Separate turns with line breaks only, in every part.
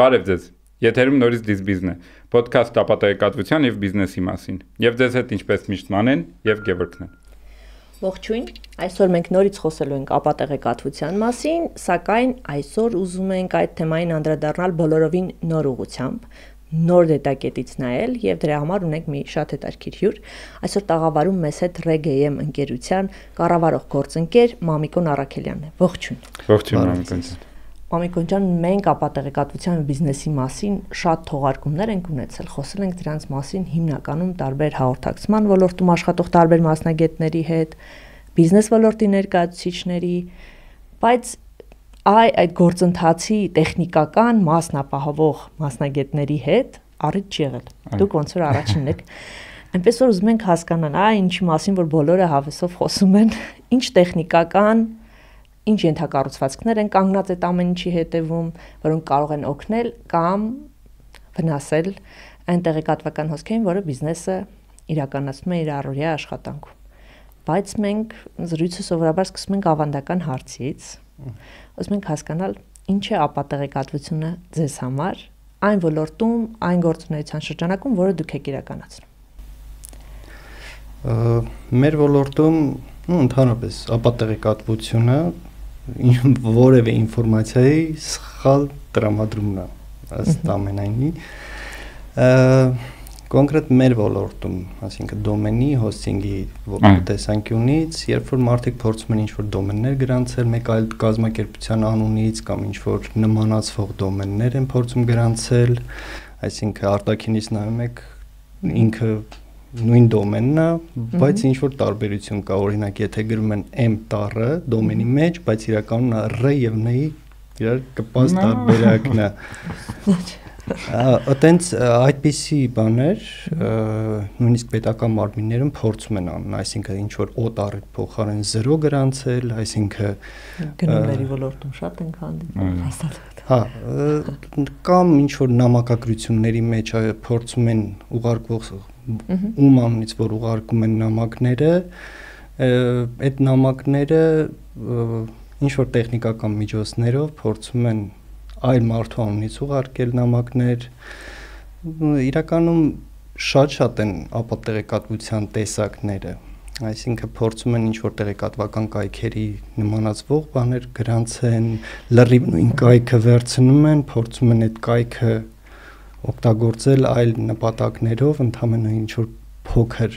Բարև ձեզ։ Եթերում նորից դիզբիզն է։ Ոդքասթ ապատեկատվության եւ բիզնեսի մասին։ Եվ ձեզ հետ ինչպես միշտ մանեն եւ Գևորգն են։
Ողջույն։ Այսօր մենք նորից խոսելու ենք ապատեղեկատվության մասին, սակայն այսօր ուզում ենք այդ թեմային անդրադառնալ բոլորովին նոր ուղությամբ, նոր դետակետից նայել եւ դրա համար ունենք մի շատ հետաքրքիր հյուր։ Այսօր տաղավարում մեզ հետ RegAM ընկերության կառավարող գործընկեր Մամիկոն Արաքելյանն է։ Ողջույն։
Ողջույն Մամիկոն։
Մամիկոն ջան, մենք ապատեղեկատվության բիզնեսի մասին շատ թողարկումներ ենք ունեցել, խոսել ենք դրանց մասին հիմնականում տարբեր հաղորդակցման ոլորտում աշխատող տարբեր մասնագետների հետ, բիզնես ոլորտի ներկայացուցիչների, բայց այ այդ գործընթացի տեխնիկական մասն ապահովող մասնագետների հետ առիթ չի եղել։ Դուք ոնց որ առաջինն եք։ Այնպես որ ուզում ենք հասկանալ, այ ինչի մասին որ բոլորը հավեսով խոսում են, ինչ տեխնիկական, ինչ ենթակառուցվածքներ են կանգնած այդ ամեն ինչի հետևում, որոնք կարող են օգնել կամ վնասել այն տեղեկատվական հոսքերին, որը բիզնեսը իրականացնում է իր առօրյա աշխատանքում։ Բայց մենք զրույցը սովորաբար սկսում ենք ավանդական հարցից, ուզում ենք հասկանալ ինչ է ապատեղեկատվությունը ձեզ համար այն ոլորտում, այն գործունեության շրջանակում, որը դուք եք իրականացնում։
Մեր ոլորտում, ну, ընդհանրապես ապատեղեկատվությունը որևէ ինֆորմացիայի սխալ տրամադրումն է ըստ ամենայնի կոնկրետ մեր ոլորտում, ասինքն դոմենի, հոսթինգի տեսանկյունից, երբ որ մարդիկ փորձում են ինչ-որ դոմեններ գրանցել մեկ այլ կազմակերպության անունից կամ ինչ-որ նմանացվող դոմեններ են փորձում գրանցել, այսինքն արտաքինից նայում եք ինքը նույն դոմենն է, բայց ինչ որ տարբերություն կա, օրինակ, եթե գրում են m տառը դոմենի մեջ, բայց իրականում r եւ n-ի իրար կպած տարբերակն է։ Այտենց այդպիսի բաներ նույնիսկ պետական մարմիններում փորձում են անում, այսինքն ինչ որ օտարի փոխարեն 0 գրանցել, այսինքն
գնումների ոլորտում շատ են հանդիպում հաստատ։
Հա, կամ ինչ որ նամակագրությունների մեջ փորձում են ուղարկվող ում անունից որ ուղարկում են նամակները, այդ նամակները ինչ որ տեխնիկական միջոցներով փորձում են այլ մարդու անունից ուղարկել նամակներ իրականում շատ-շատ են ապատեղեկատվության տեսակները այսինքն փորձում են ինչ-որ տեղեկատվական կայքերի նմանացվող բաներ գրանցեն, լրիվ նույն կայքը վերցնում են, փորձում են այդ կայքը օգտագործել այլ նպատակներով, ընդհանրապես ինչ որ փոքր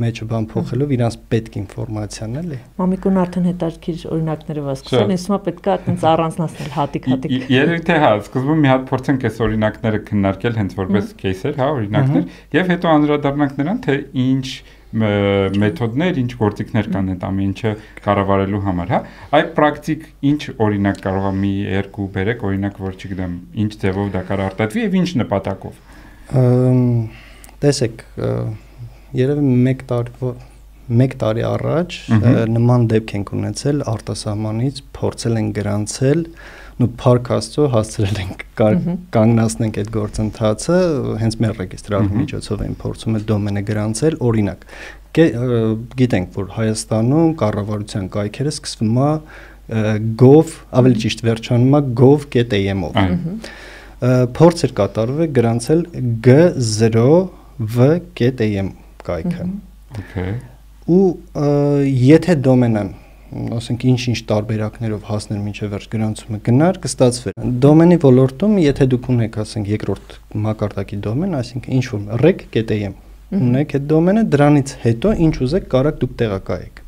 մեջը բան փոխելով իրանց պետք ինֆորմացիան էլի։
Մամիկուն արդեն հետաքրքիր օրինակները վասկսել, ես հիմա պետքա այտենց առանձնացնել հատիկ-հատիկ։
Երևի թե հա, սկզբում մի հատ փորձենք այս օրինակները քննարկել հենց որպես кейսեր, հա, օրինակներ, եւ հետո անդրադառնանք նրան, թե ինչ մեթոդներ, ինչ գործիքներ կան այդ ամեն ինչը կառավարելու համար, հա։ Այդ պրակտիկ ինչ օրինակ կարող է մի երկու բերեք, օրինակ, որ չգիտեմ, ինչ ձևով դա կարող արտադրվի եւ ինչ նպատակով։
Տեսեք, երևի 1 տարի 1 տարի առաջ նման դեպք ենք ունեցել արտասահմանից փորձել են գրանցել նու փառք Աստծո հասցրել ենք կանգնացնենք այդ գործընթացը հենց մեր ռեգիստրարի միջոցով են փորձում այդ դոմենը գրանցել օրինակ գիտենք որ Հայաստանում կառավարության կայքերը սկսվում է gov ավելի ճիշտ վերջանում է gov.am-ով փորձ էր կատարվել գրանցել g0v.am կայքը okay ու եթե դոմենան ասենք ինչ-ինչ տարբերակներով հասներ մինչև վերջ գրանցումը գնար, կստացվեր։ Դոմենի ոլորտում, եթե դուք ունեք, ասենք, երկրորդ մակարդակի դոմեն, այսինքն ինչ որ rec.am ունեք այդ դոմենը, դրանից հետո ինչ ուզեք կարաք դուք տեղակայեք։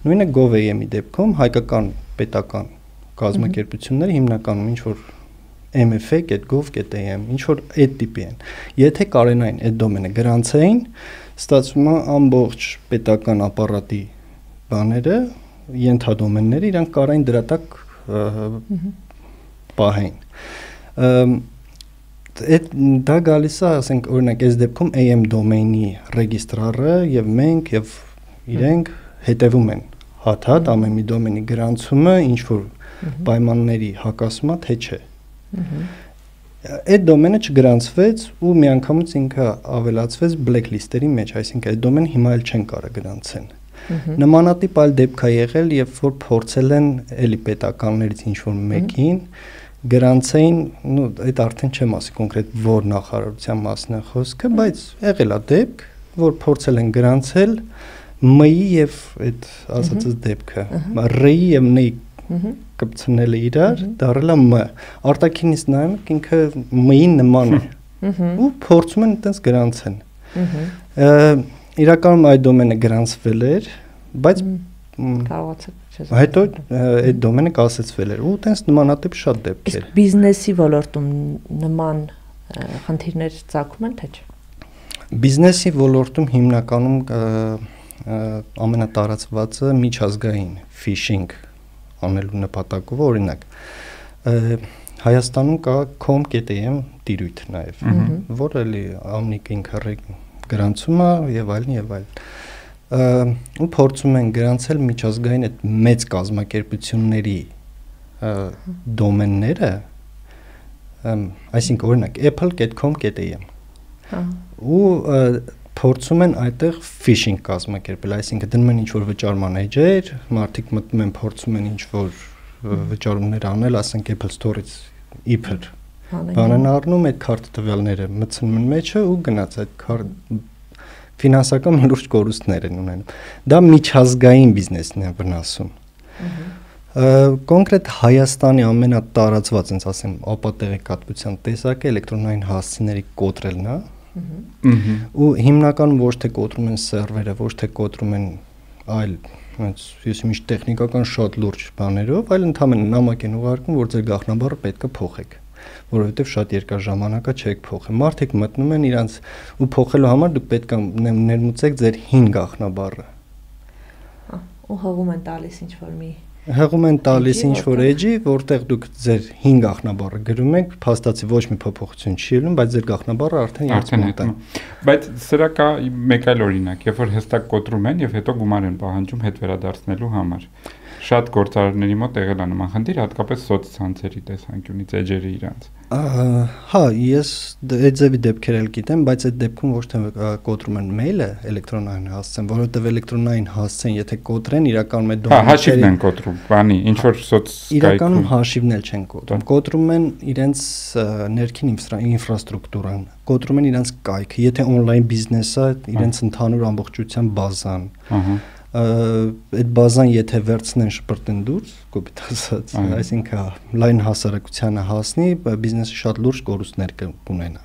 Նույնը gov.am-ի դեպքում հայկական պետական կազմակերպությունները հիմնականում ինչ որ mfa.gov.am ինչ որ այդ տիպի են։ Եթե կարենային այդ դոմենը գրանցեին, ստացվում է ամբողջ պետական ապարատի բաները, ենթադոմենները իրանք կարային դրա տակ պահեն։ Այդ դա գալիս է, ասենք, օրինակ, այս դեպքում AM domain-ի ռեգիստրարը եւ մենք եւ իրենք հետևում են հատ-հատ ամեն մի դոմենի գրանցումը ինչ որ պայմանների հակասումա թե չէ։ այդ դոմենը չգրանցվեց ու միանգամից ինքը ավելացվեց blacklist-երի մեջ, այսինքն այդ դոմենը հիմա էլ չեն կարող գրանցեն։ Նմանատիպ այլ դեպք է եղել, երբ որ փորձել են էլի պետականներից ինչ որ մեկին գրանցեին, նո այդ արդեն չեմ ասի կոնկրետ որ նախարարության մասն է խոսքը, բայց եղել է դեպք, որ փորձել են գրանցել ՄԻ եւ այդ ասածս դեպքը, ՌԻ եւ ՆԻ կպցնելը իրար, դարել է Մ։ Արտակինից նայում ինքը ՄԻ-ին նման է։ Ու փորձում են այտենց գրանցեն։ Իրականում այդ դոմենը գրանցվել էր, բայց
կարողացեք
չես։ Հետո այդ դոմենը կասեցվել էր ու տենց նմանատիպ շատ դեպքեր։
Իսկ բիզնեսի ոլորտում նման խնդիրներ ցակում են թե չէ։
Բիզնեսի ոլորտում հիմնականում ամենատարածվածը միջազգային ֆիշինգ անելու նպատակով օրինակ Հայաստանում կա com.am տիրույթ նաև, որը էլի ամնիկ ինքը գրանցում է եւ այլն եւ այլն ու փորձում են գրանցել միջազգային այդ մեծ կազմակերպությունների դոմենները այսինքն օրինակ apple.com.am հա ու փորձում են այդտեղ phishing կազմակերպել, այսինքն դնում են ինչ-որ վճարման էջեր, մարդիկ մտնում են, փորձում են ինչ-որ վճարումներ անել, ասենք Apple Store-ից իբր բանն առնում այդ քարտ տվյալները մտցնում են մեջը ու գնաց այդ քարտ ֆինանսական լուրջ կորուստներ են ունենում։ Դա միջազգային բիզնեսն է վնասում։ Կոնկրետ Հայաստանի ամենատարածված, ասենք ասեմ, ապատեղեկատվության տեսակը էլեկտրոնային հասցեների կոտրելն է։ Ու հիմնականում ոչ թե կոտրում են սերվերը, ոչ թե կոտրում են այլ հենց ես միշտ տեխնիկական շատ լուրջ բաներով, այլ ընդհանրապես նամակ են ուղարկում, որ ձեր գաղտնաբառը պետք է փոխեք որովհետև շատ երկար ժամանակա չեք փոխել։ Մարդիկ մտնում են իրանց ու փոխելու համար դուք պետք է ներմուծեք ձեր 5 գաղտնաբառը։
Ու հողում են տալիս ինչ որ մի
հղում են տալիս ինչ որ էջի, որտեղ դուք ձեր 5 գաղտնաբառը գրում եք, փաստացի ոչ մի փոփոխություն չի ելնում, բայց ձեր գաղտնաբառը արդեն
արդեն հետ է։ Բայց սրա կա մեկ այլ օրինակ, երբ որ հստակ կոտրում են եւ հետո գումար են պահանջում հետ վերադարձնելու համար շատ գործարարների մոտ եղել է նման խնդիր, հատկապես սոցցանցերի տեսանկյունից էջերի իրանց։
Հա, ես այդ ձևի դեպքեր էլ գիտեմ, բայց այդ դեպքում ոչ թե կոտրում են մեյլը, էլեկտրոնային հասցեն, որովհետև էլեկտրոնային հասցեն, եթե կոտրեն, իրականում այդ
դոմենը Հա, հաշիվն են կոտրում, բանի, ինչ որ սոց
Իրականում հաշիվն էլ չեն կոտրում։ Կոտրում են իրենց ներքին ինֆրաստրուկտուրան, կոտրում են իրենց կայքը, եթե on-line բիզնես է, իրենց ընդհանուր ամբողջության բազան։ Ահա այդ բազան եթե վերցնեն շպրտեն դուրս, կոպիտ ասած, այսինքն լայն հասարակությանը հասնի, բիզնեսը շատ լուրջ կորուստներ կունենա։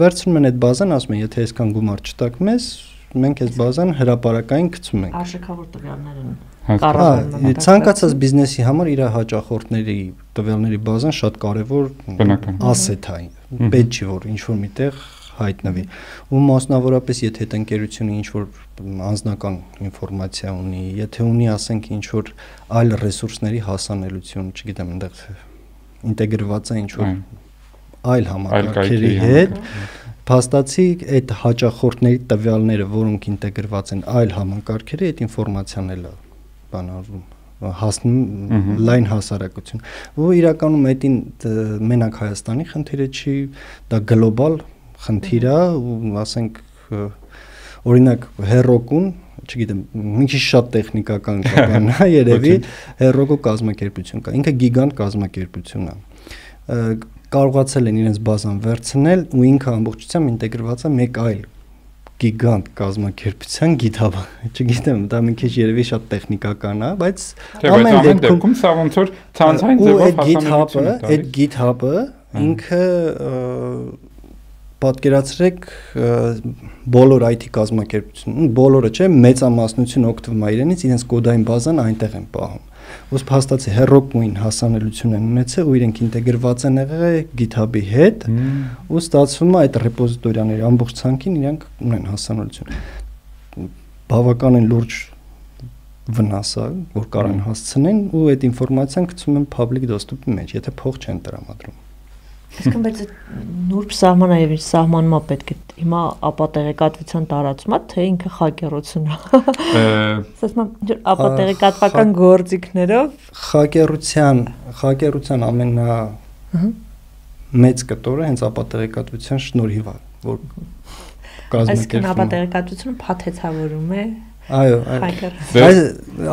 Վերցնում են այդ բազան, ասում են, եթե այսքան գումար չտաք մեզ, մենք այս բազան հրաապարակային գցում ենք։
Արժեքավոր տվյալներ են
կառավարման։ Ցանկացած բիզնեսի համար իր հաճախորդների տվյալների բազան շատ կարևոր ասեթ է։ Պետք չի որ ինչ որ միտեղ հայտնվի։ Ու մասնավորապես եթե այդ ընկերությունը ինչ որ անձնական ինֆորմացիա ունի, եթե ունի, ասենք, ինչ որ այլ ռեսուրսների հասանելիություն, չգիտեմ, այնտեղ ինտեգրված է ինչ որ այլ համակարգերի հետ, փաստացի այդ հաճախորդների տվյալները, որոնք ինտեգրված են այլ համակարգերի, այդ ինֆորմացիան էլ բանալու հասնում լայն հասարակություն։ Ու իրականում այդին մենակ Հայաստանի խնդիրը չի, դա գլոբալ խնդիր է ու ասենք օրինակ հերոկուն չգիտեմ, մի քիչ շատ տեխնիկական կան, հա երևի հերոկո կազմակերպություն կա։ Ինքը գիգանտ կազմակերպություն է։ Կարողացել են իրենց բազան վերցնել ու ինքը ամբողջությամբ ինտեգրված է մեկ այլ գիգանտ կազմակերպության GitHub։ Չգիտեմ, դա մի քիչ երևի շատ տեխնիկական է, բայց
ամեն դեպքում սա ոնց որ ցանցային ձևով
հասանելիություն է։ Այդ GitHub-ը ինքը պատկերացրեք բոլոր IT կազմակերպությունն, բոլորը չէ, մեծամասնություն օգտվում է իրենից, իրենց կոդային բազան այնտեղ են պահում։ Ոստ հաստատի հերոկուին հասանելիություն են ունեցել ու իրենք ինտեգրված են եղել GitHub-ի հետ ու ստացվում է այդ ռեպոզիտորիաների ամբողջ ցանկին իրենք ունեն հասանելիություն։ Բավականին լուրջ վնասը, որ կարող են հասցնեն ու այդ ինֆորմացիան գցում են public достуp-ի մեջ, եթե փող չեն տրամադրում։
Իսկ բայց նուրբ սահմանը եւ իր սահմանումա պետք է հիմա ապատեղեկատվության տարածումա թե ինքը խակերություն է։ Ասում եմ ապատեղեկատվական գործիքներով
խակերության խակերության ամենա մեծ կտորը հենց ապատեղեկատվության շնորհիվ է, որ
կազմակերպվում։ Այս ապատեղեկատվությունը փաթեթավորում է
Այո, այո։ Այս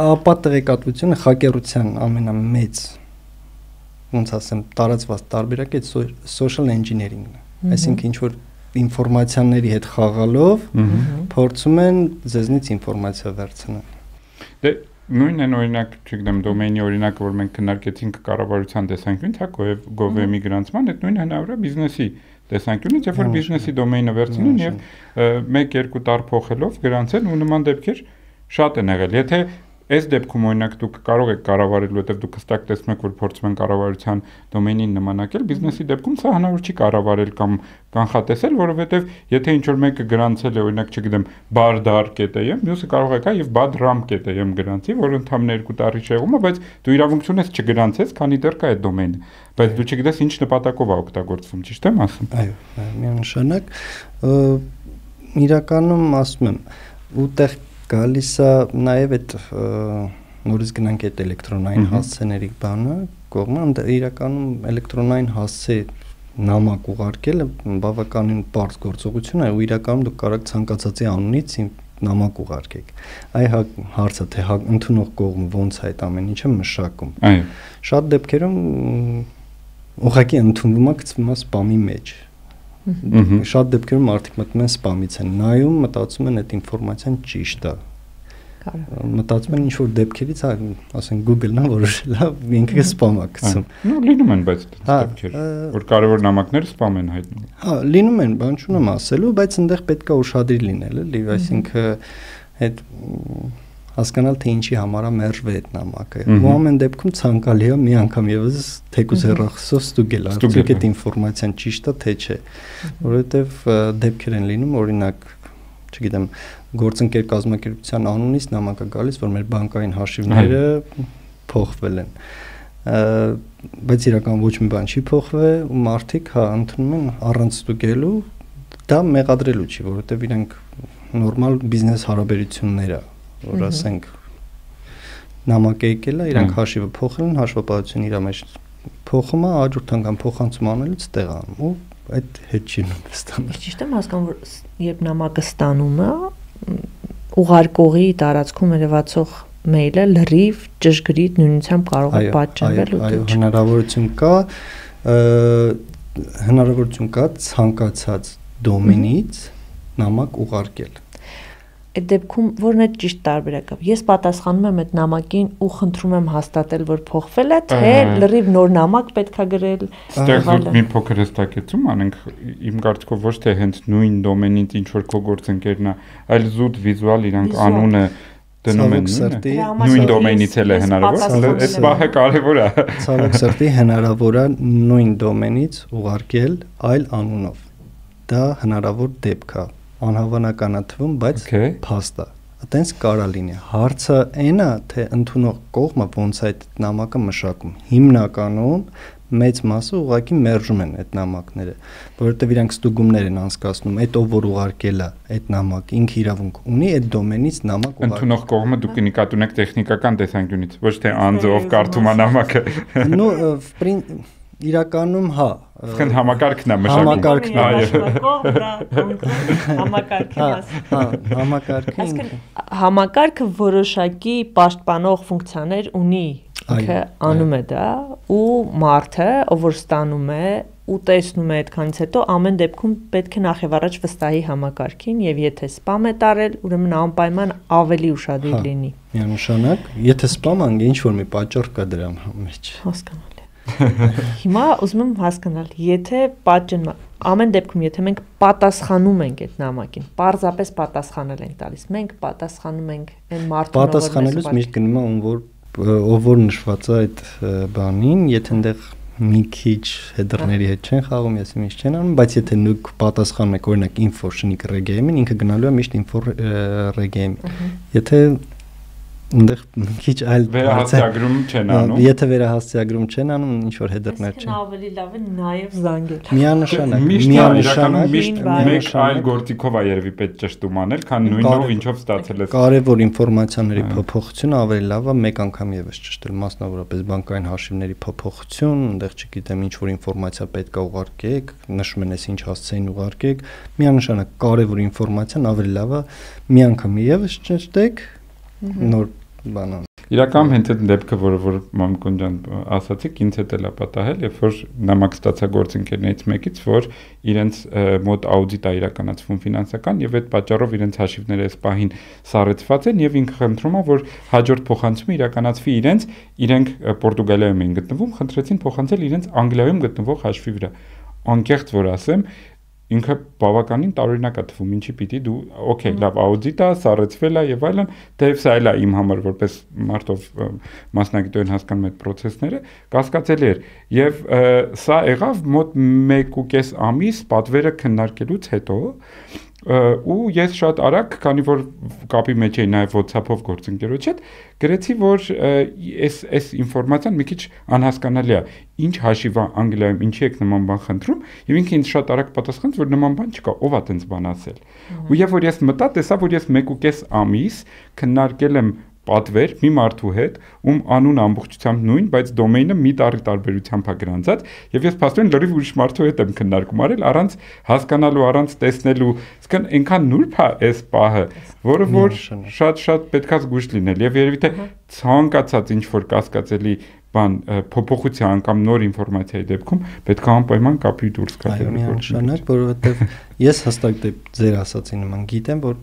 ապատեղեկատվությունը խակերության ամենամեծ ոնց ասեմ, տարածված տարբերակը social engineering-ն է։ Այսինքն ինչ որ ինֆորմացիաների հետ խաղալով փորձում են ձեզնից ինֆորմացիա վերցնել։
Դե նույնն են օրինակ, չգիտեմ, դոմեյնի օրինակը, որ մենք քննարկեցինք կառավարության տեսանկյունից, հա, գովեմի գրանցման, այդ նույն հնարավորը բիզնեսի տեսանկյունից, երբ որ բիզնեսի դոմեյնը վերցնեն եւ 1-2 տար փոխելով գրանցեն ու նման դեպքեր շատ են եղել։ Եթե Այս դեպքում օրինակ դուք կարող եք կառավարել, որովհետև դուք հստակ տեսնում եք, որ փորձում են կառավարության դոմեյնին նմանակել, բիզնեսի դեպքում սա հնարավոր չի կառավարել կամ կանխատեսել, որովհետև եթե ինչ որ մեկը գրանցել է, օրինակ, չգիտեմ, bar.dar.am, մյուսը կարող է կա եւ badram.am գրանցի, որ ընդհանուր երկու տարի շեղում է, բայց դու իրավունք ունես չգրանցես, քանի դեռ կա այդ դոմեյնը, բայց դու չգիտես ինչ նպատակով է օգտագործվում, ճիշտ եմ ասում։
Այո, միանշանակ իրականում ասում եմ, ուտեղ գալիս է նաև այդ նորից գնանք այդ էլեկտրոնային հասցեների բանը, կողմը իրականում էլեկտրոնային հասցե նամակ ուղարկելը բավականին բարձ գործողություն է ու իրականում դուք կարող ցանկացածի անունից նամակ ուղարկեք։ Այ հա, հարցը թե հա, ընդունող կողմը ոնց է այդ ամեն ինչը մշակում։
Այո։
Շատ դեպքերում ուղղակի ընդունվում է գցվում է սպամի մեջ Շատ դեպքերում մարդիկ մտնում են սպամից են նայում, մտածում են այդ ինֆորմացիան ճիշտ է։ Մտածում են ինչ որ դեպքերից, ասենք Google-ն է որոշել, ինքը սպամ է գցում։
Ну, լինում են բայց դեպքեր, որ կարևոր նամակները սպամ են հայտնում։
Հա, լինում են, բան չունեմ ասելու, բայց այնտեղ պետք է ուշադրի լինել, էլի, այսինքն այդ հասկանալ թե ինչի համար է մերժվել այդ նամակը։ Ու ամեն դեպքում ցանկալի է մի անգամ եւս թեկուզ հեռախոսով ստուգել, արդյոք այդ ինֆորմացիան ճիշտ է թե չէ։ Որովհետեւ դեպքեր են լինում, օրինակ, չգիտեմ, գործընկեր կազմակերպության անունից նամակ է գալիս, որ մեր բանկային հաշիվները փոխվել են բայց իրական ոչ մի բան չի փոխվել ու մարդիկ հա ընդունում են առանց ստուգելու դա մեղադրելու չի որովհետև իրենք նորմալ բիզնես հարաբերություններ է որ ասենք նամակ եկել է, իրանք հաշիվը փոխել են, հաշվապահությունը իր մեջ փոխում է, հաջորդ անգամ փոխանցում անելուց տեղ անում ու այդ հետ չի ստանում։
Ճիշտ եմ հասկանում, որ երբ նամակը ստանում է, ուղարկողի տարածքում երևացող մեյլը լրիվ ճշգրիտ նույնությամբ կարող է պատճառել
ու այո, հնարավորություն կա հնարավորություն կա ցանկացած դոմենից նամակ ուղարկել
այդ դեպքում որն է ճիշտ տարբերակը։ Ես պատասխանում եմ այդ նամակին ու խնդրում եմ հաստատել, որ փոխվել է, թե լրիվ նոր նամակ պետքա գրել։
Ստեղ մի փոքր հստակեցում անենք, իմ կարծիքով ոչ թե հենց նույն դոմենից ինչ որ քո գործընկերն է, այլ զուտ վիզուալ իրանք անունը դնում են նույն դոմենից էլ է հնարավոր այդ բախը կարևոր է
ցավոք սրտի հնարավոր է նույն դոմենից ուղարկել այլ անունով դա հնարավոր դեպք է անհավանական է թվում, բայց փաստ է։ Այտենց կարա լինի։ Հարցը այն է, թե ընդունող կողմը ոնց է այդ նամակը մշակում։ Հիմնականում մեծ մասը ուղղակի մերժում են այդ նամակները, որովհետև իրանք ստուգումներ են անցկացնում, այդ ով որ ուղարկել է այդ նամակ, ինքը իրավունք ունի այդ դոմենից նամակ
ուղարկել։ Ընդունող կողմը դուք նկատի ունեք տեխնիկական տեսանկյունից, ոչ թե անձով կարդում է նամակը։
Ну, իրականում հա,
Քան համակարգն է մշակում։
Համակարգն
է։ Համակարգի
մաս։ Հա, համակարգը։
Այսինքն համակարգը որոշակի պաշտպանող ֆունկցիաներ ունի։ Ինքը անում է դա ու մարդը, ով որ ստանում է ու տեսնում է այդքանից հետո ամեն դեպքում պետք է նախ եւ առաջ վստահի համակարգին եւ եթե սպամ է տարել, ուրեմն անպայման ավելի ուշադիր
հա,
լինի։
Միանշանակ, եթե սպամ անգ ինչ որ մի պատճառ կա դրա մեջ։
Հասկանալ Հիմա ուզում եմ հասկանալ, եթե պատճենը ամեն դեպքում եթե մենք պատասխանում ենք այդ նամակին, պարզապես պատասխանել ենք տալիս, մենք պատասխանում ենք այն մարդուն,
ով պատասխանելուց միշտ գնում է ում որ ով որ նշված է այդ բանին, եթե այնտեղ մի քիչ հետրների հետ չեն խաղում, ես ինչ չեն անում, բայց եթե նույն պատասխանում եք օրինակ info շնիկ regame-ին, ինքը գնալու է միշտ info regame։ Եթե այնտեղ քիչ այլ
վերահասցեագրում չեն անում։
Եթե վերահասցեագրում չեն անում, ինչ որ հետերներ
չեն։ Ավելի լավ է նաև զանգել։
Միանշանակ,
միանշանակ միշտ մեկ այլ գործիքով է երևի պետք ճշտում անել, քան նույնով ինչով ստացել ես։
Կարևոր ինֆորմացիաների փոփոխությունը ավելի լավ է մեկ անգամ եւս ճշտել, մասնավորապես բանկային հաշիվների փոփոխություն, այնտեղ չգիտեմ ինչ որ ինֆորմացիա պետք է ուղարկեք, նշում են ես ինչ հասցեին ուղարկեք, միանշանակ կարևոր ինֆորմացիան ավելի լավ է մի անգամ եւս ճշտեք նոր բանան
Իրականում հենց այդ դեպքը, որը որ Մամկոն ջան ասացիք, ինձ հետ էլա պատահել, երբ որ նամակ ստացա գործընկերներից մեկից, որ իրենց մոտ աուդիտ է իրականացվում ֆինանսական եւ այդ պատճառով իրենց հաշիվները այս պահին սառեցված են եւ ինքը խնդրում է, որ հաջորդ փոխանցումը իրականացվի իրենց, իրենք Պորտուգալիայում են գտնվում, խնդրեցին փոխանցել իրենց Անգլիայում գտնվող հաշվի վրա անկեղծ որ ասեմ, ինքը բավականին տարօրինակ է թվում, ինչի պիտի դու, օքեյ, լավ, աուդիտ է, սառեցվել է եւ այլն, դեև սա էլ է իմ համար որպես մարդով մասնագիտորեն հասկանում այդ process-ները, կասկածելի էր։ Եվ սա եղավ մոտ 1.5 ամիս պատվերը քննարկելուց հետո, ու ես շատ արագ, քանի որ կապի մեջ էի նաև WhatsApp-ով գործընկերոջ հետ, գրեցի, որ այս այս ինֆորմացիան մի քիչ անհասկանալի է։ Ինչ հաշիվ է Անգլիայում, ինչի եք նման բան խնդրում, եւ ինքը ինձ շատ արագ պատասխանեց, որ նման բան չկա, ով է տենց բան ասել։ Ու եւ որ ես մտա, տեսա, որ ես 1.5 ամիս քննարկել եմ պատվեր մի մարդու հետ, ում անուն ամբողջությամբ նույն, բայց դոմեյնը մի տարի տարբերությամբ է գրանցած, եւ ես փաստորեն լրիվ ուրիշ մարդու հետ եմ քննարկում արել առանց հասկանալու, առանց տեսնելու, իսկն այնքան նուրբ է այս պահը, որը որ շատ-շատ պետքա զգուշ լինել եւ երևի թե ցանկացած ինչ որ կասկածելի բան փոփոխության կամ նոր ինֆորմացիայի դեպքում պետք է անպայման կապի դուրս գալ։
Այո, միանշանակ, որովհետեւ ես հստակ դեպ ձեր ասացի նման գիտեմ, որ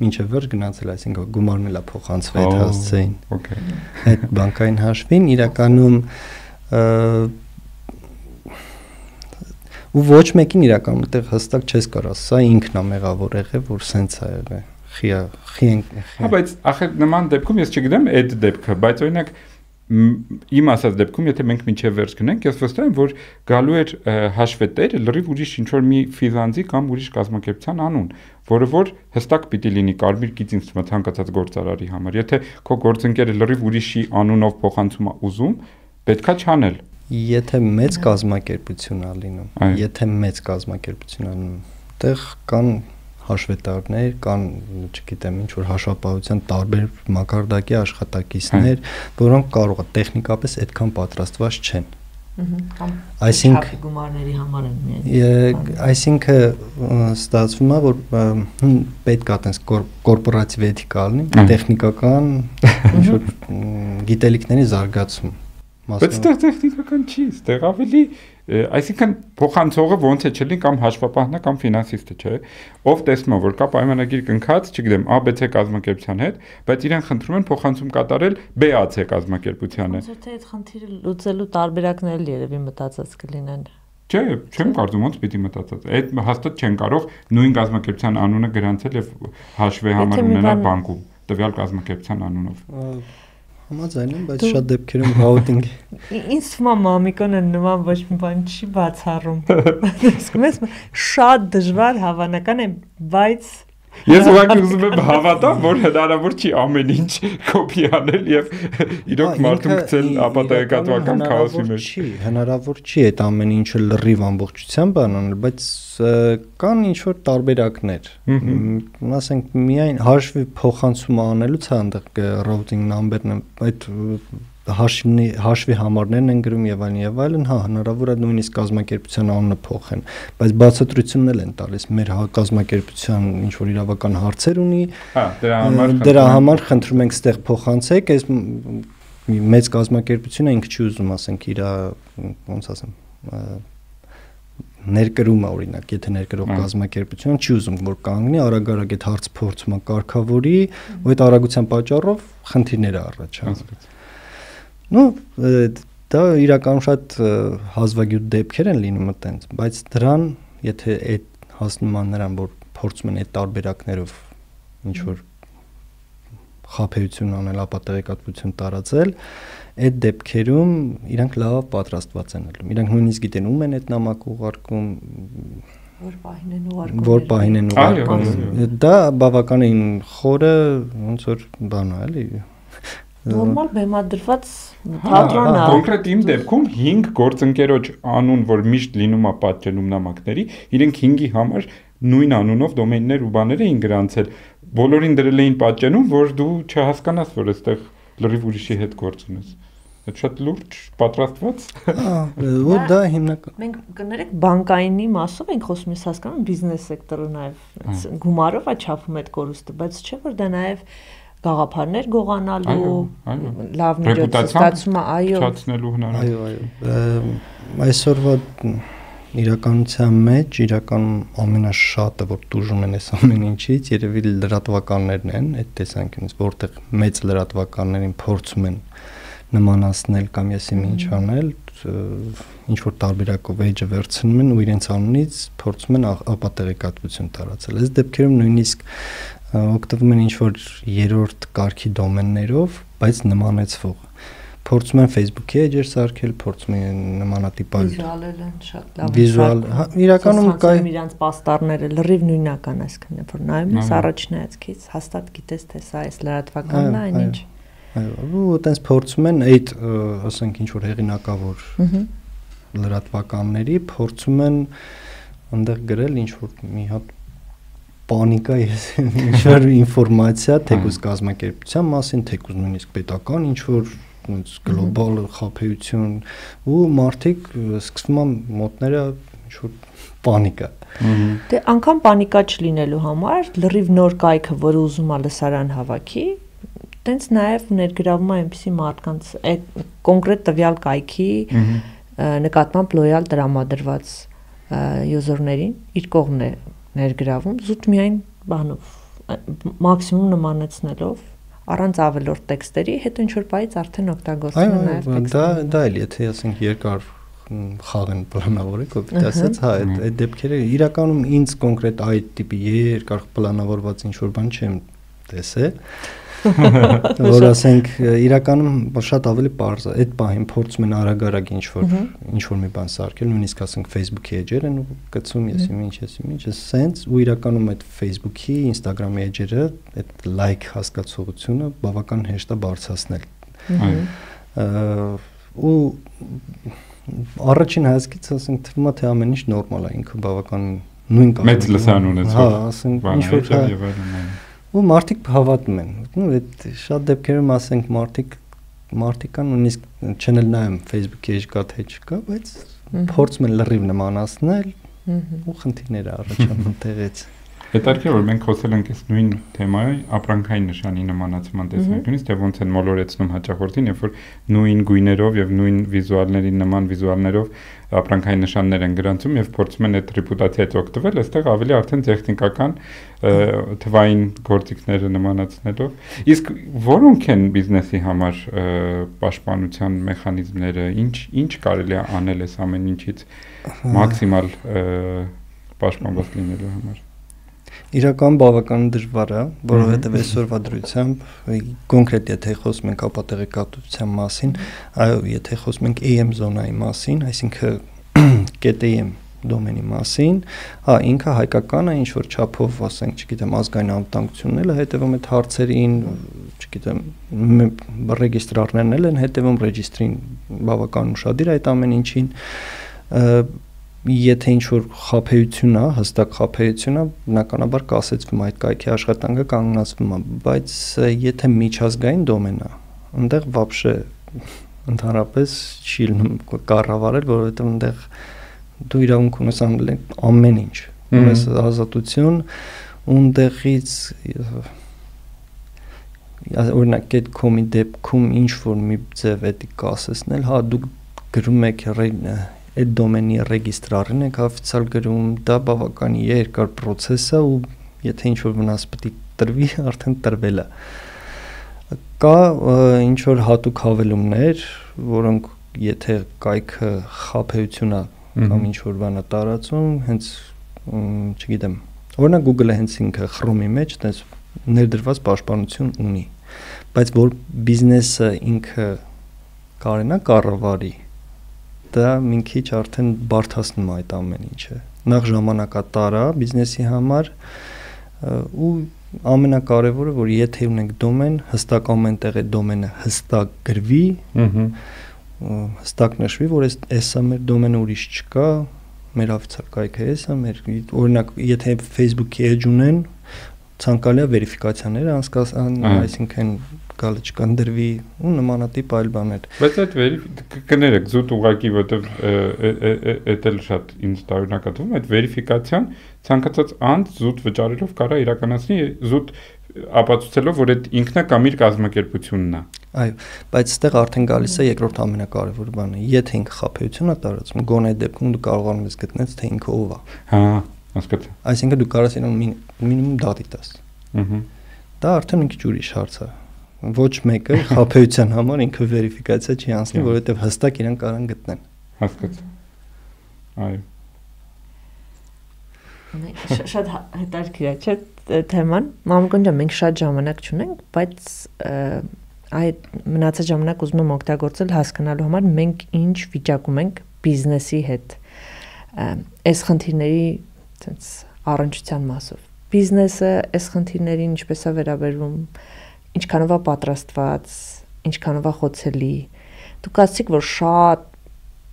մինչև վերջ գնացել, այսինքն գումարն էլա փոխանցվել այդ հասցեին։
Okay։
Այդ բանկային հաշվին իրականում ու ոչ մեկին իրականում այդտեղ հստակ չես կարող, սա ինքն է մեղավոր եղել, որ սենց է եղել։ Խիա, խիեն։
Հա, բայց ախր նման դեպքում ես չգիտեմ այդ դեպքը, բայց օրինակ իմ ասած դեպքում, եթե մենք միջև վերջ գնանք, ես վստահ եմ, որ գալու էր հաշվետերը լրիվ ուրիշ ինչ որ մի ֆիզանձի կամ ուրիշ կազմակերպության անուն, որը որ հստակ պիտի լինի կարմիր գիծին ցանկացած գործարարի համար։ Եթե քո գործընկերը լրիվ ուրիշի անունով փոխանցում է ուզում, պետքա չանել։
Եթե մեծ կազմակերպություն է լինում, եթե մեծ կազմակերպություն է լինում, տեղ կան հաշվետարներ, կան, չգիտեմ, ինչ որ հաշվապահության տարբեր մակարդակի աշխատակիցներ, որոնք կարող է տեխնիկապես այդքան պատրաստված չեն
կամ այսինքն գումարների համար են
միայն այսինքն ստացվում է որ պետք է այտենց կորպորատիվ էթիկա լինի տեխնիկական ինչ որ գիտելիքների զարգացում
Բայց դա տեխնիկական չի, այստեղ ավելի այսինքն փոխանցողը ոնց է չլին կամ հաշվապահնա կամ ֆինանսիստը, չէ, ով տեսնում է, որ կա պայմանագիր կնքած, չգիտեմ, ABC կազմակերպության հետ, բայց իրեն խնդրում են փոխանցում կատարել BAC կազմակերպությանը։
Ոնց թե այդ խնդիրը լուծելու տարբերակներ երևի մտածած կլինեն։
Չէ, չեմ կարծում ոնց պիտի մտածած։ Այդ հաստատ չեն կարող նույն կազմակերպության անունը գրանցել եւ հաշվի համար ունենալ բանկում տվյալ կազմակերպության անունով։
Համաձայն եմ, բայց շատ դեպքերում routing
Ինձ թվում է մամիկոնը նման ոչ մի բան չի բացառում։ Իսկ մեզ շատ դժվար հավանական է, բայց
Ես ուղղակի ուզում եմ հավատալ, որ հնարավոր չի ամեն ինչ կոպի անել եւ իրոք մարդուն գցել ապատեգատվական քաոսի մեջ։
Չի, հնարավոր չի այդ ամեն ինչը լրիվ ամբողջությամբ անել, բայց կան ինչ որ տարբերակներ։ Ասենք միայն հաշվի փոխանցումը անելուց հանդեպ routing number-ն այդ հաշվի հաշվի համարներն են գրում եւ այլն եւ այլն, հա, հնարավոր է նույնիսկ կազմակերպության անունը փոխեն, բայց բացատրությունն էլ են տալիս մեր հա կազմակերպության ինչ որ իրավական հարցեր ունի։
Հա, դրա համար
դրա համար խնդրում ենք ստեղ փոխանցեք, այս մեծ կազմակերպությունը ինքը չի ուզում, ասենք, իր ոնց ասեմ, ներկրումը օրինակ, եթե ներկրող կազմակերպությունը չի ուզում որ կանգնի, արագ-արագ այդ հարց փորձում կարգավորի, ու այդ արագության պատճառով խնդիրներ առաջանում։ Ну, դա իրականում շատ հազվագյուտ դեպքեր են լինում այտենց, բայց դրան, եթե այդ հասնում են նրան, որ փորձում են այդ տարբերակներով ինչ որ խափեություն անել, ապա տեղեկատվություն տարածել, այդ դեպքերում իրանք լավ պատրաստված են ելնում։ Իրանք նույնիսկ գիտեն ում են այդ նամակ ուղարկում,
որ պահին են ուղարկում։
Որ պահին են ուղարկում։ Դա բավականին խորը ոնց որ բան է, էլի
նորմալ բեմադրված թատրոն է։
Կոնկրետ իմ դեպքում 5 գործընկերոջ անուն, որ միշտ լինում է պատճենում նամակների, իրենք 5-ի համար նույն անունով դոմեյններ ու բաներ էին գրանցել։ Բոլորին դրել էին պատճենում, որ դու չհասկանաս, որ այստեղ լրիվ ուրիշի հետ գործ ունես։ Այդ շատ լուրջ պատրաստված։
Ու դա հիմնական։
Մենք կներեք բանկայինի մասով ենք խոսում, ես հասկանում բիզնես սեկտորը նաև գումարով է չափում այդ կորուստը, բայց չէ որ դա նաև գաղափարներ գողանալու, լավ
միջոցառումը, այո, չացնելու
հնարավոր։ Այո, այո։ Այսօրվա իրականության մեջ իրականում ամենաշատը որ դժում են այս ամեն ինչից երևի լրատվականներն են այդ տեսանկյունից որտեղ մեծ լրատվականներին փորձում են նմանացնել կամ եսի ինչ անել ինչ որ տարբերակով էջը վերցնում են ու իրենց անունից փորձում են ապատեղեկատվություն տարածել այս դեպքերում նույնիսկ օգտվում են ինչ որ երրորդ կարգի դոմեններով բայց նմանեցվող փորձում են Facebook-ի էջեր սարքել, փորձում են նմանատիպ այլ
վիզուալել են շատ լավ։
Վիզուալ, հա, իրականում կա
իրանց պաստառները լրիվ նույնական այսքան է, որ նայում ես առաջնայացքից, հաստատ գիտես թե սա էս լրատվականն է, այնինչ։
Այո, ու այտենց փորձում են այդ, ասենք ինչ որ հեղինակավոր լրատվականների փորձում են այնտեղ գրել ինչ որ մի հատ պանիկա ես ինչ որ ինֆորմացիա թեկուզ կազմակերպության մասին, թեկուզ նույնիսկ պետական ինչ որ ոնց գլոբալ խափեություն ու մարդիկ սկսվում են մոտները ինչ որ պանիկա։
Դե անգամ պանիկա չլինելու համար լրիվ նոր կայքը, որը ուզում է լսարան հավաքի, տենց նաև ներգրավում է այնպիսի մարդկանց այդ կոնկրետ տվյալ կայքի նկատմամբ լոյալ տրամադրված յուզերներին իր կողմն է ներգրավում զուտ միայն բանով մաքսիմում նմանեցնելով առանց ավելորդ տեքստերի, հետո ինչ որ բայից արդեն օգտագործում են
նաև տեքստը։ Դա դա էլ եթե ասենք երկար խաղ են պլանավորել, կոպիտ ասած, հա, այդ այդ դեպքերը իրականում ինձ կոնկրետ այդ տիպի երկար պլանավորված ինչ որ բան չեմ տեսել որ ասենք իրականում շատ ավելի པարզ է այդ պահին փորձում են արագ-արագ ինչ որ ինչ որ մի բան սարքել նույնիսկ ասենք Facebook-ի էջեր են ու գցում ես իմ ինչ ես իմ ինչ ես սենց ու իրականում այդ Facebook-ի, Instagram-ի էջերը այդ like հասկացողությունը բավական հեշտ է բարձրացնել ու առաջին հասկից ասենք թվում է թե ամեն ինչ նորմալ է ինքը բավական նույն
կարող մեծ լսան ունեցող
հա ասենք ինչ որ եւ այլն ու մարդիկ հավատում են ու այդ շատ դեպքերում ասենք մարդիկ մարդիկան նույնիսկ չեն էլ նայում Facebook-ի էջ կա թե չկա, բայց փորձում են լրիվ նմանացնել ու խնդիրները առաջանում տեղից։
Հետարքե որ մենք խոսել ենք այս նույն թեմայի ապրանքային նշանի նմանացման տեսանկյունից, թե ոնց են մոլորեցնում հաճախորդին, երբ որ նույն գույներով եւ նույն վիզուալների նման վիզուալներով ապրանքային նշաններ են գրանցում եւ փորձում են այդ ռեպուտացիայից օգտվել, այստեղ ավելի արդեն տեխնիկական թվային գործիքները նմանացնելով։ Իսկ որոնք են բիզնեսի համար պաշտպանության մեխանիզմները, ինչ ինչ կարելի է անել այս ամեն ինչից մաքսիմալ պաշտպանված լինելու համար։
Իրական բավական դժվար է, որովհետև այսօրվա դրությամբ կոնկրետ եթե խոսում ենք ապատեղեկատվության մասին, այո, եթե խոսում ենք AM զոնայի մասին, այսինքն .am դոմենի մասին, հա ինքը հայկական է ինչ որ չափով, ասենք, չգիտեմ, ազգային անվտանգությունն էլ հետևում այդ հարցերին, չգիտեմ, ռեգիստրարներն էլ են հետևում ռեգիստրին բավական ուշադիր այդ ամեն ինչին եթե ինչ որ խափեություն է, հստակ խափեություն է, բնականաբար կասեցվում այդ կայքի աշխատանքը կանգնացվում է, բայց եթե միջազգային դոմեն է, այնտեղ вообще ընդհանրապես չի լինում կառավարել, որովհետև այնտեղ դու իրավունք ունես անել ամեն ինչ։ Ունես ազատություն, ունդեղից օրինակ այդ կոմի դեպքում ինչ որ մի ձև էդի կասեցնել, հա դուք գրում եք այդ դոմենի ռեգիստրարին եք օֆիցիալ գրում, դա բավական երկար process է ու եթե ինչ որ վնաս պետք տրվի, արդեն տրվել է։ Կա ինչ որ հատուկ հավելումներ, որոնք եթե կայքը խափեություն է կամ ինչ որ բան է տարածում, հենց չգիտեմ, օրինակ Google-ը հենց ինքը Chrome-ի մեջ այդպես ներդրված պաշտպանություն ունի, բայց որ բիզնեսը ինքը կարենա կառավարի, դա մի քիչ արդեն բարթացնում այդ ամեն ինչը։ Նախ ժամանակատար է բիզնեսի համար ու ամենակարևորը որ եթե ունենք դոմեն, հստակ ամեն տեղ է դոմենը հստակ գրվի, հստակ նշվի, որ էսա մեր դոմենը ուրիշ չկա, մեր օֆիցիալ կայքը էսա, մեր օրինակ եթե Facebook-ի էջ ունեն, ցանկալի է վերիֆիկացիաները անցկացան, այսինքն գալը չկանդրվի ու նմանատիպ այլ բաներ։
Բայց այդ կներեք զուտ ուղակի, որտեվ էդ էլ շատ ինձ տարօրինակատվում, այդ վերիֆիկացիան ցանկացած անձ զուտ վճարելով կարա իրականացնի զուտ ապացուցելով, որ այդ ինքնա կամ իր կազմակերպությունն է։
Այո, բայց այստեղ արդեն գալիս է երկրորդ ամենակարևոր բանը։ Եթե ինքը խափեություն է տարածում, գոնե դեպքում դու կարողանում ես գտնել, թե ինքը ով է։
Հա, հասկացա։
Այսինքն դու կարող ես իրեն մինիմում դատի տաս։
Ահա։
Դա արդեն մի քիչ ուրիշ հարց է։ Ոչ մեկը խափեության համար ինքը վերիֆիկացիա չի անցնի, որովհետև հստակ իրեն կարան գտնեն։
Հասկացա։ Այո։
Շատ հետաքրքիր է, չէ՞ թեման։ Մամիկոն ջան, մենք շատ ժամանակ չունենք, բայց այդ մնացած ժամանակ ուզում եմ օգտագործել հասկանալու համար մենք ինչ վիճակում ենք բիզնեսի հետ այս խնդիրների ցենց առնչության մասով բիզնեսը այս խնդիրներին ինչպես է վերաբերվում ինչքանով է պատրաստված ինչքանով է խոցելի դուք ասացիք որ շատ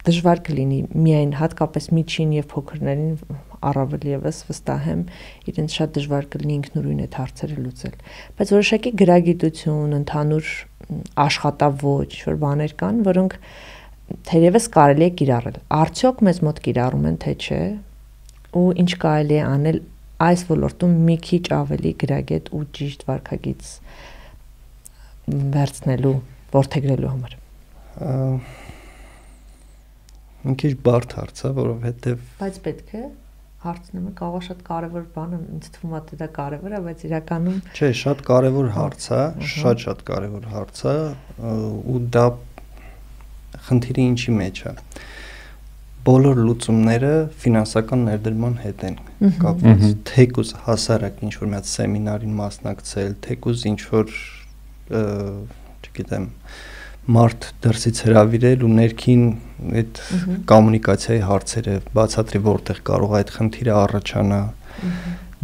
դժվար կլինի միայն հատկապես միջին եւ փոքրներին առավել եւս վստահ եմ իրենց շատ դժվար կլինի ինքնուրույն այդ հարցերը լուծել բայց որոշակի գրագիտություն ընդհանուր աշխատավոճ որ բաներ կան որոնք թերևս կարելի է կիրառել արդյոք մեզ մոտ կիրառում են թե չէ ու ինչ կարելի է անել այս ոլորտում մի քիչ ավելի գրագետ ու ճիշտ վարքագից վերցնելու, որթեգրելու համար։
Մի քիչ բարդ հարց է, որովհետև
Բայց պետք է հարցնում եք, աղա շատ կարևոր բան է, ինձ թվում է դա կարևոր է, բայց իրականում
Չէ, շատ կարևոր հարց է, շատ-շատ կարևոր հարց է, ու դա խնդիրը ինչի մեջ է։ Բոլոր լուծումները ֆինանսական ներդրման հետ են կապված։ Թեկուզ հասարակ ինչ որ մի հատ սեմինարին մասնակցել, թեկուզ ինչ որ չգիտեմ մարդ դրսից հravirել ու ներքին այդ կոմունիկացիայի հարցերը բացատրի որտեղ կարող է այդ խնդիրը առաջանա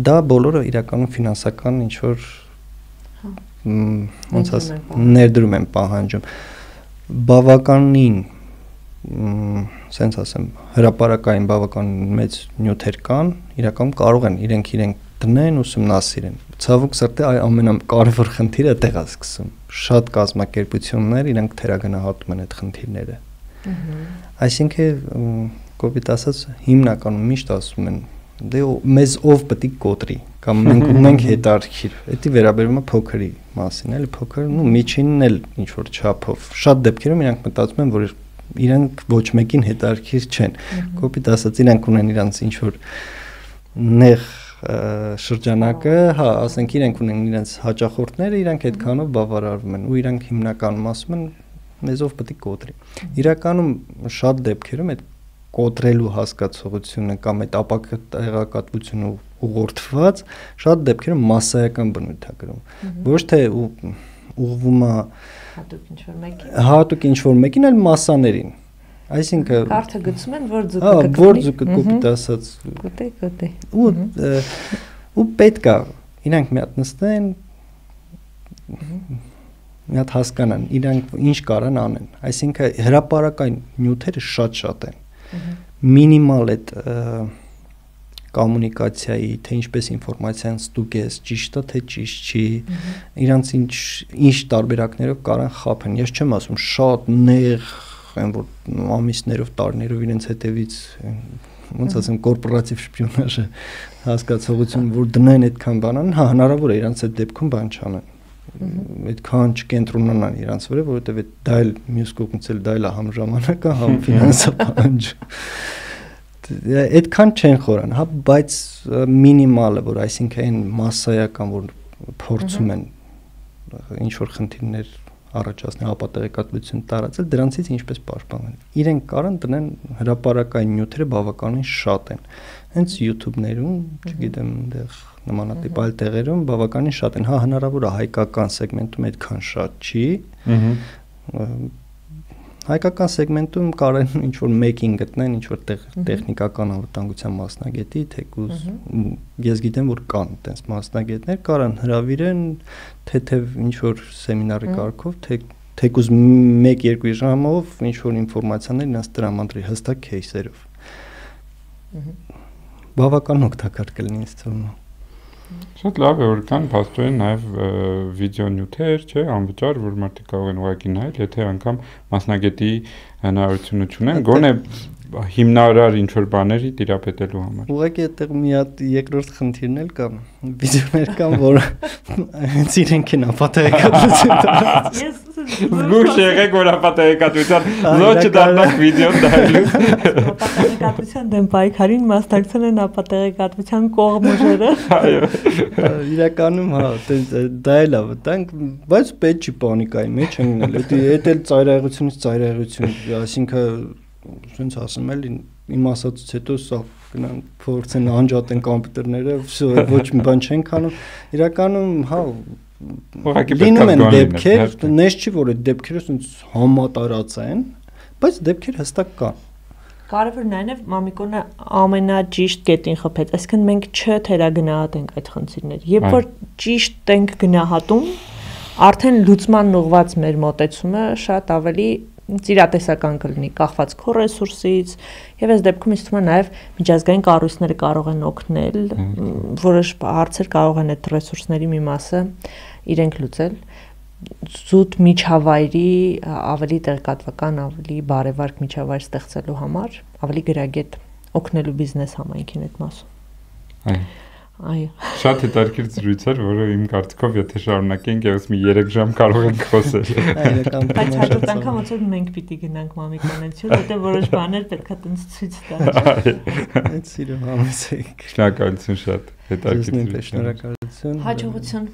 դա բոլորը իրականում ֆինանսական ինչ որ հա։ ոնց ասեմ ներդրում են պահանջում բավականին սենց ասեմ հրաապարակային բավական մեծ նյութեր կան իրականում կարող են իրենք իրենք դնեն ուսումնասիրեն ցավոք սրտի այ ամենակարևոր խնդիրը տեղ է սկսում շատ կազմակերպություններ իրենք թերագնահատում են այդ խնդիրները։ Այսինքն կոպիտ ասած հիմնականում միշտ ասում են դե մեզ ով պետք է կոտրի կամ մենք ունենք հետարքիր։ Դա վերաբերում է փոքրի մասին, էլի փոքր, ու միջինն էլ ինչ որ չափով։ Շատ դեպքերում իրանք մտածում են, որ իրանք ոչ մեկին հետարքիր չեն։ Կոպիտ ասած իրանք ունեն իրանք ինչ որ նեղ շրջանակը, հա, ասենք իրենք ունեն իրենց հաճախորդները, իրանք այդքանով բավարարվում են ու իրանք հիմնականում ասում են մեզով պետք է կոտրի։ Իրականում շատ դեպքերում այդ կոտրելու հասկացողությունը կամ այդ ապակտեղակատվությունը ուղղորդված շատ դեպքերում massայական բնույթ է կրում։ Ոչ թե ուղղվում է
հատուկ ինչ որ մեկին։
Հատուկ ինչ որ մեկին, այլ massաներին Այսինքն
կարթը գցում են որ ձուկը
կգտնի։ Հա, որ ձուկը կոպիտ ասած։
Գտե, գտե։
Ու ու պետք է իրանք մի հատ նստեն մի հատ հասկանան իրանք ինչ կարան անեն։ Այսինքն հրաապարական նյութերը շատ-շատ են։ Մինիմալ այդ կոմունիկացիայի, թե ինչպես ինֆորմացիան ստուգես, ճիշտ է թե ճիշտ չի, իրանց ինչ ինչ տարբերակներով կարան խափեն։ Ես չեմ ասում շատ նեղ այն որ ամիսներով, տարիներով իրենց հետևից ոնց ասեմ կորպորատիվ շպիոնաժը հասկացողություն, որ դնեն այդքան բանան, հա հնարավոր է իրանց այդ դեպքում բան չանեն այդքան չկենտրոնանան իրանց վրա, որովհետև այդ դա էլ մյուս կողմից էլ դա էլ համ ժամանակը, համ ֆինանսապահանջ։ Այդքան չեն խորան, հա, բայց մինիմալը, որ այսինքն այն massայական, որ փորձում են ինչ որ խնդիրներ առաջացնել ապատեղեկատվություն տարածել, դրանցից ինչպես պաշտպանվել։ Իրենք կարան տնեն հրաապարակային նյութերը բավականին շատ են։ Հենց YouTube-ներում, չգիտեմ, այնտեղ նմանատիպ այլ տեղերում բավականին շատ են։ Հա հնարավոր է հայկական սեգմենտում այդքան շատ չի։ Ահա Հայկական սեգմենտում կարեն ինչ որ մեկին գտնեն, ինչ որ տեխնիկական անվտանգության մասնագետի, թեկուզ ես գիտեմ, որ կան այդպես մասնագետներ, կարան հրավիրեն թեթև ինչ որ սեմինարի կարգով, թե թեկուզ 1-2 ժամով ինչ որ ինֆորմացիաներ իրենց տրամադրի հստակ кейսերով։ Բավական օգտակար կլինի, ցավոք։
Շատ լավ է որ կան փաստորեն նաև վիդեո նյութեր, չէ, անվճար, որ մարդիկ կարող են ուղղակի նայել, եթե անգամ մասնագետի հնարավորությունը ունեն, գոնե հիմնարար ինչ որ բաների տիրապետելու համար։
Ուղղակի այդտեղ մի հատ երկրորդ խնդիրն էլ կա։ Վիդեոներ կան, որ հենց իրենք են ապատեգատություն
տալիս։ Ես
զգուշ եղեք որ ապատեգատության ոչ դառնաք վիդեոն դալու։
Ապատեգատության դեմ պայքարին մասնակցել են ապատեգատության կողմուժերը։
Այո։
Իրականում հա, դա էլ է վտանգ, բայց պետք չի պանիկայի մեջ ընկնել։ Դա էլ ծայրահեղությունից ծայրահեղություն, այսինքն ասենց ասեմ էլի իմ ասածից հետո սա գնան փորձեն անջատեն կոմպյուտերները, վсё, ոչ մի բան չեն քանում։ Իրականում, հա, լինում են դեպքեր, նես չի որ այդ դեպքերը ասենց համատարած են, բայց դեպքեր հստակ կան։
Կարևորն այն է, Մամիկոնը ամենաճիշտ կետին խփեց, այսինքն մենք չթերագնահատենք այդ խնդիրները։ Երբ որ ճիշտ ենք գնահատում, արդեն լուծման ուղված մեր մոտեցումը շատ ավելի ծիրատեսական կլինի կախված քո ռեսուրսից եւ այս դեպքում ինձ թվում է նաեւ միջազգային կառույցները կարող են օգնել որոշ հարցեր կարող են այդ ռեսուրսների մի մասը իրենք լուծել զուտ միջավայրի ավելի տեղեկատվական, ավելի բարևարկ միջավայր ստեղծելու համար, ավելի գրագետ օգնելու բիզնես համայնքին այդ մասում։
Այո
Այո։
Շատ հետաքրքիր զրույց էր, որը իմ կարծիքով եթե շարունակենք, եւս մի 3 ժամ կարող ենք խոսել։
Այո,
բայց հաջորդ անգամ ոնց որ մենք պիտի գնանք մամի կանենցիոն, որտեղ որոշ բաներ պետքա տենց ցույց տալ։
Այդ սիրո համեցեք։
Շնորհակալություն շատ։
Հետաքրքիր։ Շնորհակալություն։
Հաջողություն։